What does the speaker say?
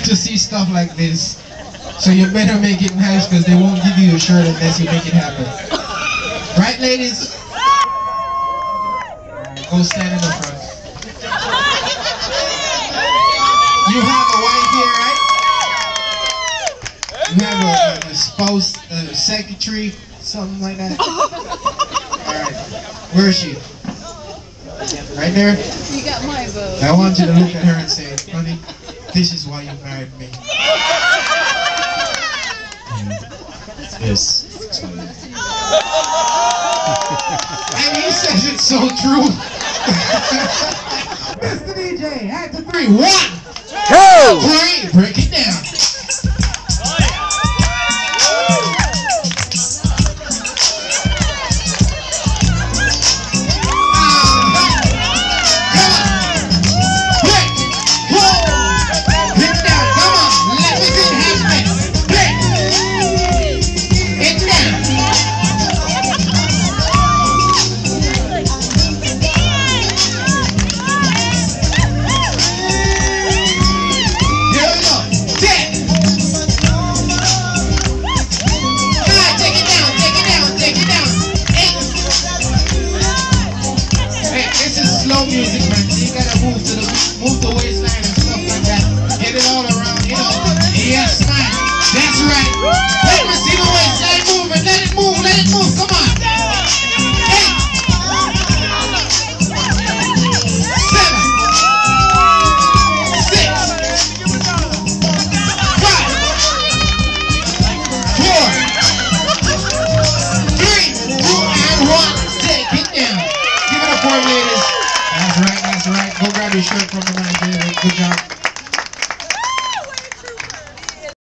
like to see stuff like this. So you better make it nice because they won't give you a shirt unless you make it happen. Right, ladies? Go stand in the front. You have a wife here, right? You have a, a spouse, a secretary, something like that? Alright. Where is she? Right there? You got my vote. I want you to look at her and say, honey, this is why you married me. Yes. And he says it's so true. Mr. DJ, at to three. One, Go! three, break Come on. Eight. Seven. Six. Five. Four. Three. Two and one. Down. Give it up for. That's right, that's right. Go grab your shirt from